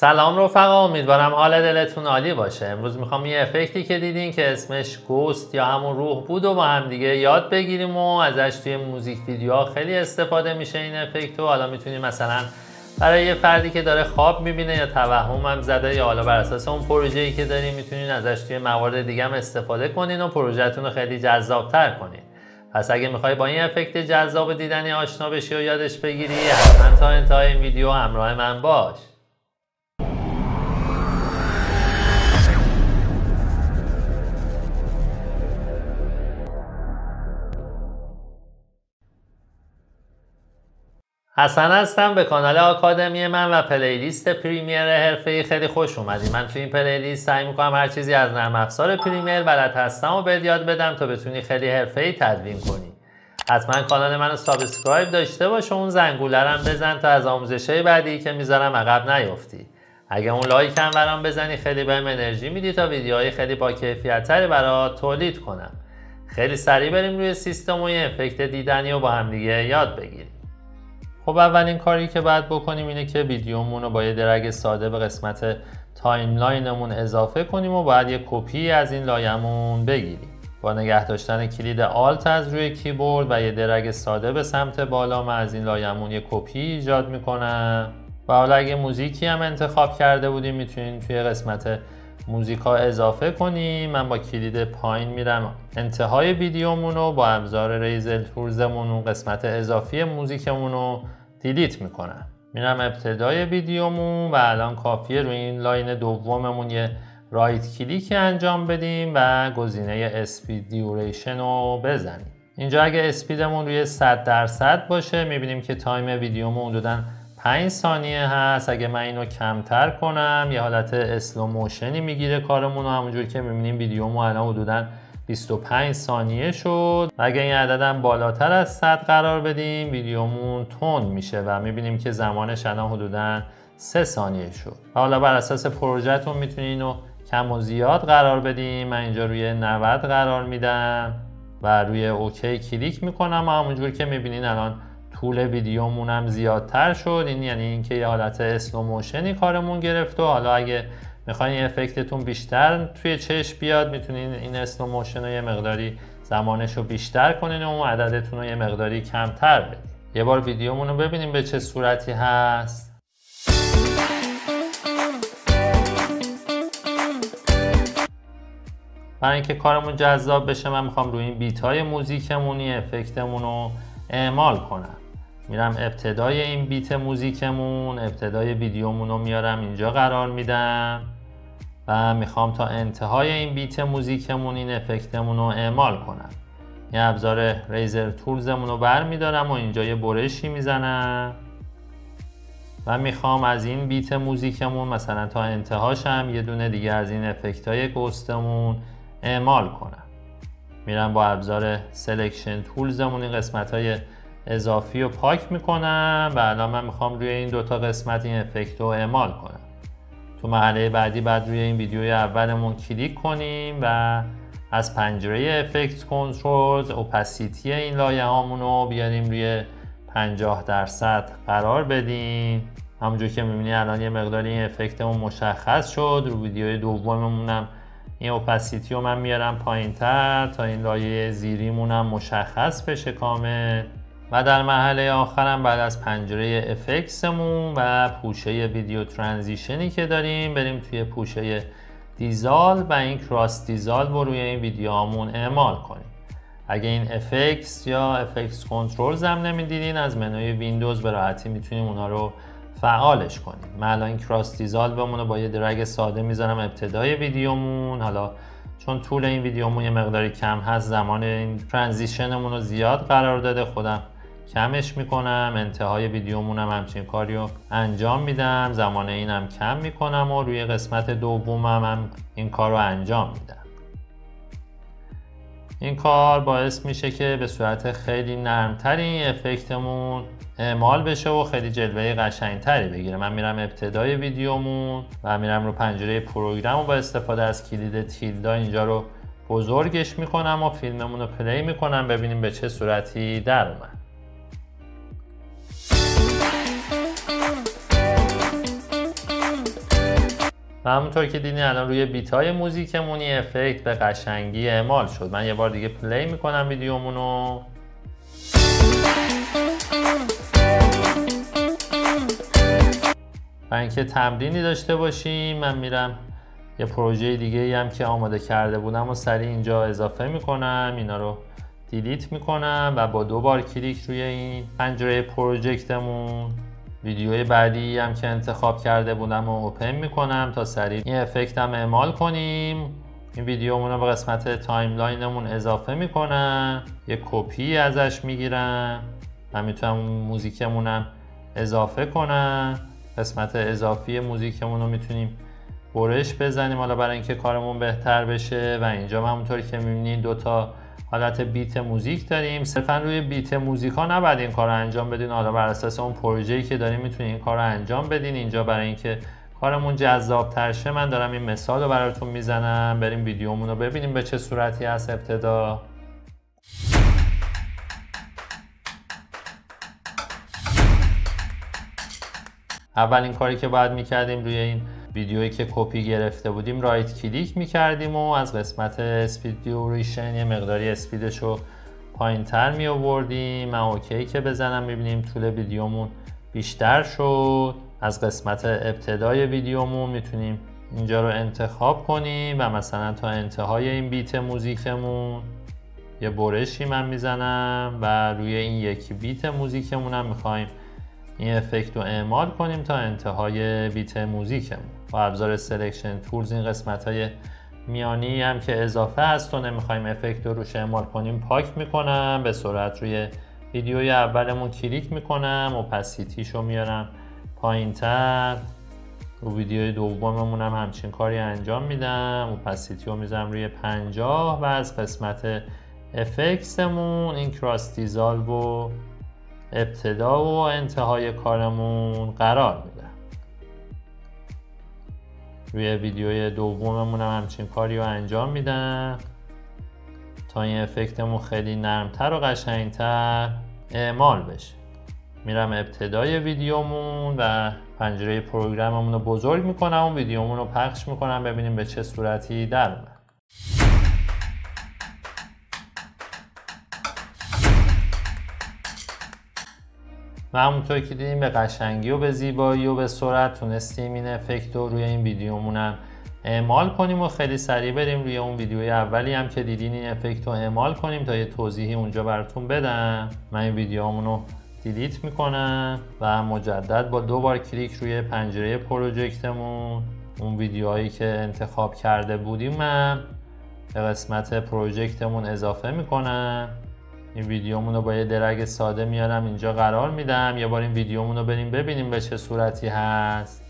سلام رفقا امیدوارم حال دلتون عالی باشه. امروز می‌خوام یه افکتی که دیدین که اسمش گوست یا همون روح بود و با هم دیگه یاد بگیریم و ازش توی موزیک ویدیوها خیلی استفاده میشه این افکت و حالا می‌تونیم مثلا برای یه فردی که داره خواب می‌بینه یا توهم هم زده یا حالا بر اساس اون پروژه‌ای که دارین می‌تونین ازش توی موارد دیگه هم استفاده کنین و پروژهتون رو خیلی جذابتر کنین. پس اگه می‌خوای با این افکت جذاب دیدنی آشنا بشی و یادش بگیری حتما تا انتهای این ویدیو همراه من باش. حسن هستم به کانال آکادمی من و playlist Premiere حرفه‌ای خیلی خوش اومدی من توی این playlist سعی می‌کنم هر چیزی از نرم افزار Premiere بلد هستم و بهت یاد بدم تا بتونی خیلی حرفه‌ای تدوین کنی. حتما کانال منو subscribe داشته باش و اون زنگوله هم بزن تا از آموزشهای بعدی که می‌ذارم عقب نیفتی. اگه اون like هم برام بزنی خیلی بهم انرژی میدی تا ویدیوهای خیلی با کیفیت تری برات تولید کنم. خیلی سریع بریم روی سیستم و effect دیدنی و با هم دیگه یاد بگیریم. خب اولین کاری که باید بکنیم اینه که ویدیومون رو با یه drag ساده به قسمت timeline مون اضافه کنیم و باید یه کپی از این لایه‌مون بگیریم. با نگه داشتن کلید Alt از روی کیبورد و یه drag ساده به سمت بالا من از این لایه‌مون یه کپی ایجاد می‌کنم. و حالا اگه موزیکی هم انتخاب کرده بودیم می‌تونیم توی قسمت موزیک ها اضافه کنیم. من با کلید پایین میرم انتهای ویدیومون رو با ابزار Razor Tools مون قسمت اضافی موزیکمون رو delete می‌کنم میرم ابتدای ویدیومون و الان کافیه روی این line دوممون یه right click انجام بدیم و گزینه speed duration رو بزنیم. اینجا اگه speed مون روی 100 درصد باشه می‌بینیم که time ویدیومون حدودا 5 ثانیه هست. اگه من اینو کمتر کنم یه حالت slow motion ی می‌گیره کارمون رو. همونجور که می‌بینیم ویدیومون الان حدودا 25 ثانیه شد. و اگه این عددم بالاتر از 100 قرار بدیم ویدیومون تند میشه و می‌بینیم که زمانش الان حدودا 3 ثانیه شد. و حالا بر اساس پروژهتون می‌تونید اینو کم و زیاد قرار بدیم من اینجا روی 90 قرار میدم و روی OK کلیک می‌کنم و همونجور که می‌بینین الان طول ویدیومون هم زیادتر شد. این یعنی اینکه یه حالت slow motion ی کارمون گرفت و حالا اگه می‌خواین effect تون بیشتر توی چشم بیاد می‌تونین این slow motion رو یه مقداری زمانش رو بیشتر کنین و عددتون رو یه مقداری کمتر بدین. یه بار ویدیومون رو ببینیم به چه صورتی هست. برای اینکه کارمون جذاب بشه من می‌خوام روی این بیت های موزیکمونی افکتمون رو اعمال کنم. میرم ابتدای این بیت موزیکمون ابتدای ویدیومون رو میارم اینجا قرار میدم. و می‌خوام تا انتهای این بیت موزیکمون این افکتمون رو اعمال کنم. یه ابزار ریزر تولزمون رو بر میدارم و اینجا یه برشی می‌زنم. و می‌خوام از این بیت موزیکمون مثلا تا انتهاشم یه دونه دیگه از این افکت های گستمون اعمال کنم. میرم با ابزار Selection Tools مون این قسمت های اضافی رو پاک می‌کنم. و الان من می‌خوام روی این دوتا قسمت این effect رو اعمال کنم. تو مرحله بعدی بعد روی این ویدیوی اولمون کلیک کنیم و از پنجره Effect Control opacity این لایه هامون رو بیاریم روی 50 درصد قرار بدیم. همونجور که می‌بینی الان یه مقداری این effect مون مشخص شد. رو ویدیوی دوممونم این opacity رو من میارم پایین تر تا این لایه زیریمونم مشخص بشه کامل. و در مرحله آخرم بعد از پنجره effects مون و پوشه video transition ی که داریم بریم توی پوشه dissolve و این cross dissolve رو روی این ویدیوهامون اعمال کنیم. اگه این effects یا effect controls م نمی‌دیدین از منوی ویندوز به راحتی می‌تونیم اونا رو فعالش کنیم. من الان این cross dissolve مونو با یه drag ساده می‌ذارم ابتدای ویدیومون. حالا چون طول این ویدیومون یه مقداری کم هست زمان این ترانزیشنمون رو زیاد قرار داده خودم کمش می‌کنم انتهای ویدیومونم همچین کاری رو انجام میدم. زمان اینم کم می‌کنم و روی قسمت دومم هم این کار رو انجام میدم. این کار باعث میشه که به صورت خیلی نرمتری افکتمون اعمال بشه و خیلی جلوه قشنگتری بگیره. من میرم ابتدای ویدیومون و میرم رو پنجره پروگرام و با استفاده از کلید تیلدا اینجا رو بزرگش می‌کنم و فیلممون رو play می‌کنم ببینیم به چه صورتی در اومد. همونطور که دیدین الان روی beat های موزیکمونی افکت به قشنگی اعمال شد. من یه بار دیگه play می‌کنم ویدیومونو. و اینکه تمرینی داشته باشیم من میرم یه پروژه دیگه هم که آماده کرده بودم و سریع اینجا اضافه می‌کنم. اینا رو delete می‌کنم و با دو بار کلیک روی این پنجره project مون. ویدیوی بعدی هم که انتخاب کرده بودم و open می‌کنم تا سریع این افکت هم اعمال کنیم. این ویدیومون رو به قسمت timeline مون اضافه می‌کنم. یک کپی ازش می‌گیرم و می‌تونم موزیکمونم اضافه کنم. قسمت اضافی موزیکمون رو می‌تونیم برش بزنیم حالا برای اینکه کارمون بهتر بشه و اینجا همونطوری که می‌بینید دوتا حالت بیت موزیک داریم. صرفا روی بیت موزیک ها نباید این کار رو انجام بدین. حالا بر اساس اون پروژه‌ای که داریم می‌تونید این کار رو انجام بدین. اینجا برای اینکه کارمون جذاب تر شه من دارم این مثال رو براتون می‌زنم. بریم ویدیومون رو ببینیم به چه صورتی هست ابتدا. اولین کاری که باید می‌کردیم روی این ویدیویی که کپی گرفته بودیم right click می‌کردیم و از قسمت speed duration یه مقداری speed ش رو پایین تر می آوردیم من OK که بزنم می‌بینیم طول ویدیومون بیشتر شد. از قسمت ابتدای ویدیومون می‌تونیم اینجا رو انتخاب کنیم و مثلا تا انتهای این beat موزیکمون یه برشی من می‌زنم و روی این یکی beat موزیکمون هم می‌خوایم این افکت رو اعمال کنیم تا انتهای beat موزیکمون. با ابزار selection tools این قسمت های میانی هم که اضافه هست و نمی‌خوایم افکت رو روش اعمال کنیم پاک می‌کنم به سرعت روی ویدیوی اولمون کلیک می‌کنم و opacity ش رو میارم پایین تر رو ویدیوی دوممون هم همچین کاری انجام میدم. opacity رو می‌زنم روی 50 و از قسمت effects مون این cross dissolve ابتدا و انتهای کارمون قرار میدم روی ویدیوی دوممون هم همچین کاری رو انجام میدم تا این افکتمون خیلی نرمتر و قشنگتر اعمال بشه. میرم ابتدای ویدیومون و پنجره پروگراممون رو بزرگ می‌کنم و ویدیومون رو پخش می‌کنم ببینیم به چه صورتی در و همونطور که دیدیم به قشنگی و به زیبایی و به سرعت تونستیم این افکت رو روی این ویدیومون هم اعمال کنیم و خیلی سریع بریم روی اون ویدیوی اولی هم که دیدین این افکت رو اعمال کنیم تا یه توضیحی اونجا براتون بدم. من این ویدیومون رو دیلیت می‌کنم و مجدد با دو بار کلیک روی پنجره پروژکتمون. اون ویدیوهایی که انتخاب کرده بودیم من به قسمت پروژکتمون اضافه می‌کنم. این ویدیومون رو با یه drag ساده میارم اینجا قرار میدم. یه بار این ویدیومون رو بریم ببینیم به چه صورتی هست.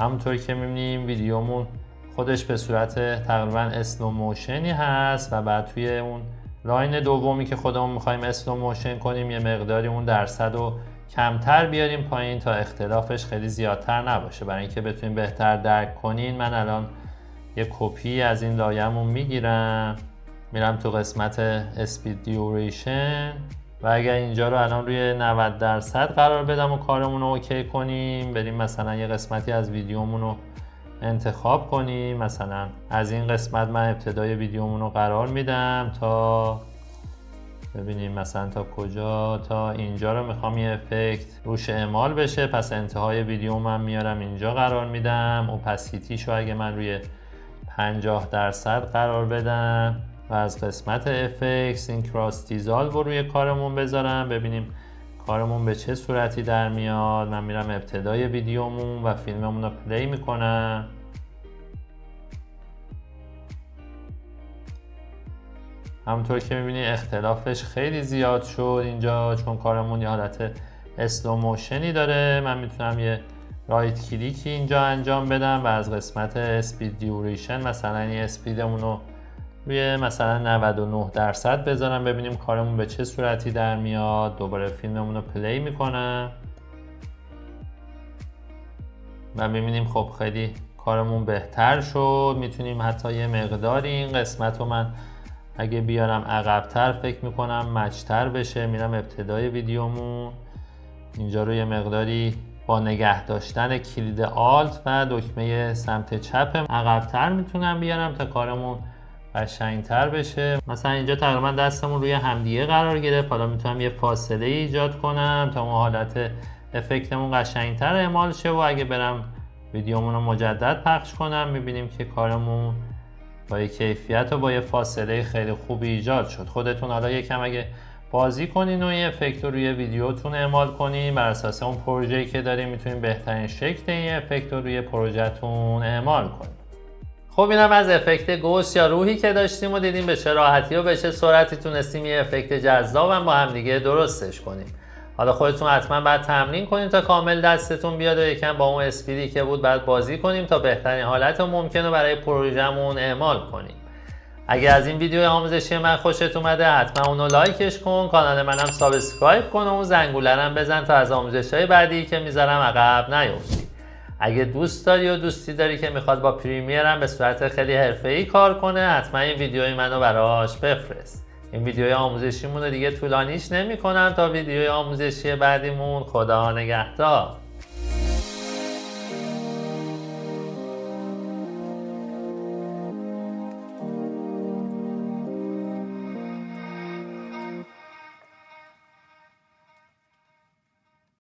همونطور که می‌بینیم ویدیومون خودش به صورت تقریبا slow motion ی هست و بعد توی اون line دومی که خودمون می‌خوایم slow motion کنیم یه مقداری اون درصد رو کمتر بیاریم پایین تا اختلافش خیلی زیادتر نباشه. برای اینکه بتونیم بهتر درک کنین من الان یه کپی از این لایه‌مون می‌گیرم. میرم تو قسمت اسپید دیوریشن و اگر اینجا رو الان روی 90 درصد قرار بدم و کارمون رو اوکی کنیم بریم مثلا یه قسمتی از ویدیومون رو انتخاب کنیم. مثلا از این قسمت من ابتدای ویدیومون رو قرار میدم تا ببینیم مثلا تا کجا تا اینجا رو می‌خوام یه افکت روش اعمال بشه. پس انتهای ویدیو من میارم اینجا قرار میدم. اوپسیتیشو اگه من روی 50 درصد قرار بدم. و از قسمت effects این cross dissolve رو روی کارمون بذارم. ببینیم کارمون به چه صورتی در میاد. من میرم ابتدای ویدیومون و فیلممون رو play می‌کنم. همونطور که می‌بینید اختلافش خیلی زیاد شد اینجا چون کارمون یه حالت slow motion ی داره. من می‌تونم یه رایت کلیکی اینجا انجام بدم و از قسمت اسپید دیوریشن مثلا این اسپیدمون رو روی مثلا 99 درصد بذارم ببینیم کارمون به چه صورتی در میاد. دوباره فیلممون رو پلی می‌کنم. و ببینیم خب خیلی کارمون بهتر شد. می‌تونیم حتی یه مقداری این قسمت رو من اگه بیارم عقبتر فکر می‌کنم مچتر بشه. میرم ابتدای ویدیومون. اینجا رو یه مقداری با نگه داشتن کلید آلت و دکمه سمت چپ عقبتر می‌تونم بیارم تا کارمون قشنگتر بشه. مثلا اینجا تقریبا دستمون روی همدیگه قرار گرفت. حالا می‌تونم یه فاصله ایجاد کنم تا اون حالت افکتمون قشنگتر اعمال شه و اگه برم ویدیومون رو مجدد پخش کنم می‌بینیم که کارمون با یه کیفیت و با یه فاصله خیلی خوبی ایجاد شد. خودتون حالا یکم اگه بازی کنین و این افکت رو روی ویدیوتون اعمال کنین بر اساس اون پروژه‌ای که دارین می‌تونین بهترین شکل این افکت رو روی پروژهتون اعمال کنین. خب اینم از افکت گوش یا روحی که داشتیم و دیدیم به چه راحتی و به چه سرعتی تونستیم یه افکت جذابم با هم دیگه درستش کنیم. حالا خودتون حتما بعد تمرین کنیم تا کامل دستتون بیاد و یکم با اون اسپیدی که بود بعد بازی کنیم تا بهترین حالت ممکن رو برای پروژهمون اعمال کنیم. اگر از این ویدیو آموزشی من خوشت اومده حتما اونو like ش کن کانال منم subscribe کن و اون زنگوله رم بزن تا از آموزش های بعدی که می‌ذارم عقب نیفتی. اگه دوست داری و دوستی داری که می‌خواد با پریمیرم به صورت خیلی حرفه‌ای کار کنه حتما این ویدیوی منو براش بفرست. این ویدیوی آموزشیمون رو دیگه طولانیش نمی کنم تا ویدیوی آموزشی بعدیمون. خدا نگهدار.